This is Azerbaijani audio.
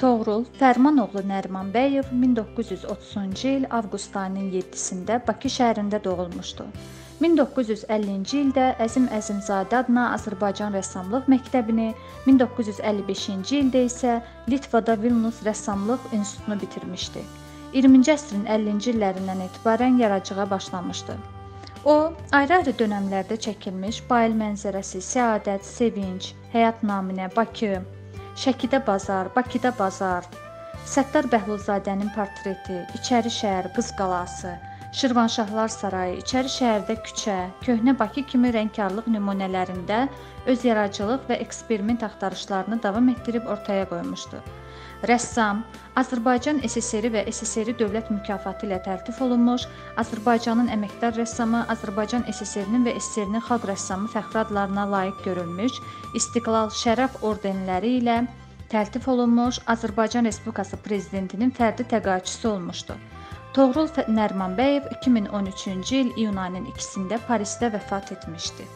Toğrul Fərmanoğlu Nərimanbəyev 1930-cu il avqust ayının 7-sində Bakı şəhərində doğulmuşdu. 1950-ci ildə Əzim Əzimzadə adına Azərbaycan Rəssamlıq məktəbini, 1955-ci ildə isə Litvada Vilnus Rəssamlıq İnstitutunu bitirmişdi. 20-ci əsrin 50-ci illərindən etibarən yaradıcılığa başlamışdı. O, ayrı-ayrı dövrlərdə çəkilmiş Bayıl mənzərəsi, Səadət, Sevinc, Həyat naminə, Bakı, Şəkidə bazar, Bakıda bazar, Səttar Bəhlulzadənin portreti, İçəri şəhər, Qız qalası, Şirvanşahlar sarayı, İçəri şəhərdə küçə, köhnə Bakı kimi rəngkarlıq nümunələrində öz yaradıcılıq və eksperiment axtarışlarını davam etdirib ortaya qoymuşdu. Rəssam Azərbaycan SSR və SSR dövlət mükafatı ilə təltif olunmuş, Azərbaycanın əməkdar rəssamı, Azərbaycan SSR-nin və SSR-nin xalq rəssamı fəxri adlarına layiq görülmüş, İstiqlal, Şərəf ordenləri ilə təltif olunmuş, Azərbaycan Respublikası prezidentinin fərdi təqaüdçüsü olmuşdu. Toğrul Nərimanbəyev 2013-cü il iyun ayının 2-sində Parisdə vəfat etmişdi.